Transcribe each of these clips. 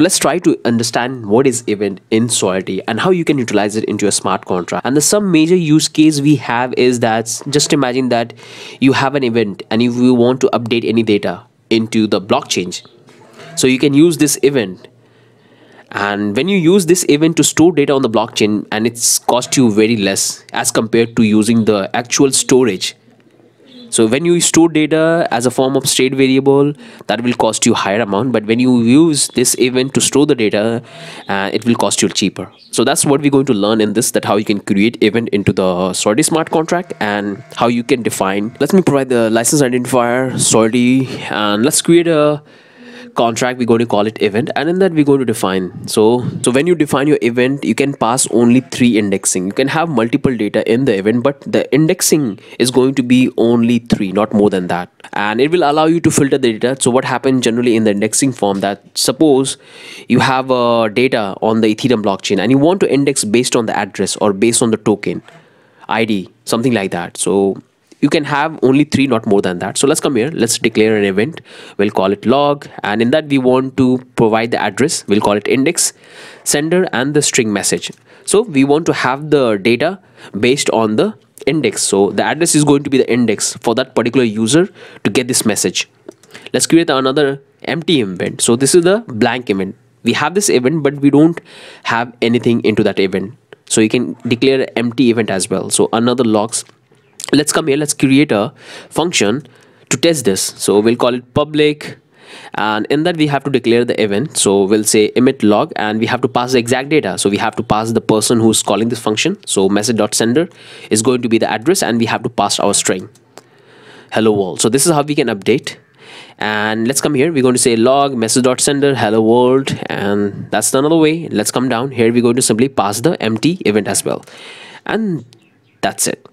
So let's try to understand what is event in Solidity and how you can utilize it into a smart contract. And the some major use case we have is that just imagine that you have an event and if you want to update any data into the blockchain, so you can use this event. And when you use this event to store data on the blockchain and it's cost you very less as compared to using the actual storage so when you store data as a form of state variable that will cost you a higher amount. But when you use this event to store the data uh, it will cost you cheaper. So that's what we're going to learn in this that how you can create event into the Solidity smart contract and how you can define. Let me provide the license identifier Solidity and let's create a contract we're going to call it event and in that we're going to define. So so when you define your event you can pass only three indexing. You can have multiple data in the event but the indexing is going to be only three not more than that. And it will allow you to filter the data. So what happens generally in the indexing form that suppose you have uh, data on the ethereum blockchain and you want to index based on the address or based on the token id something like that. So you can have only three not more than that. So let's come here. Let's declare an event. We'll call it log. And in that we want to provide the address. We'll call it index sender and the string message. So we want to have the data based on the index. So the address is going to be the index for that particular user to get this message. Let's create another empty event. So this is the blank event. We have this event but we don't have anything into that event. So you can declare empty event as well. So another logs let's come here let's create a function to test this. So we'll call it public and in that we have to declare the event. So we'll say emit log and we have to pass the exact data. So we have to pass the person who's calling this function. So message.sender is going to be the address and we have to pass our string. Hello world. So this is how we can update. And let's come here. We're going to say log message.sender hello world. And that's another way. Let's come down. Here we're going to simply pass the empty event as well. And that's it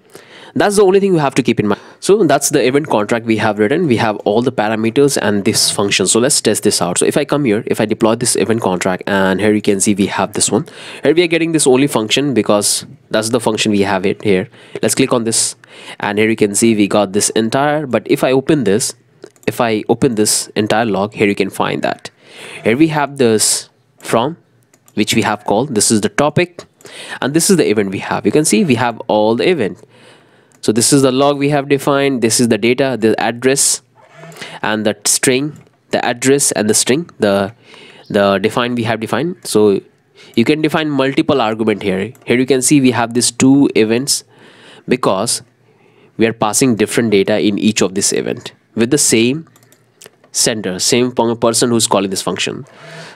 that's the only thing you have to keep in mind. So that's the event contract we have written. We have all the parameters and this function. So let's test this out. So if i come here if i deploy this event contract and here you can see we have this one. Here we are getting this only function because that's the function we have it here. Let's click on this and here you can see we got this entire but if i open this if i open this entire log here you can find that. Here we have this from which we have called this is the topic and this is the event we have. You can see we have all the event so this is the log we have defined this is the data the address and the string the address and the string the the define we have defined. So you can define multiple argument here. Here you can see we have these two events because we are passing different data in each of this event with the same sender same person who's calling this function.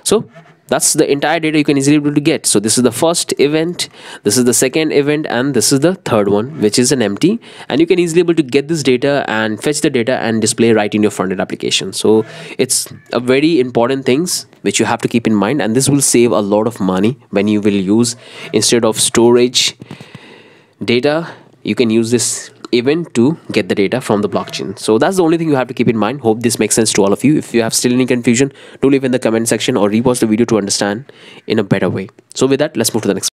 So that's the entire data you can easily able to get. So this is the first event this is the second event and this is the third one which is an empty. And you can easily able to get this data and fetch the data and display right in your front-end application. So it's a very important things which you have to keep in mind and this will save a lot of money when you will use instead of storage data you can use this event to get the data from the blockchain. So that's the only thing you have to keep in mind. Hope this makes sense to all of you. If you have still any confusion do leave in the comment section or rewatch the video to understand in a better way. So with that let's move to the next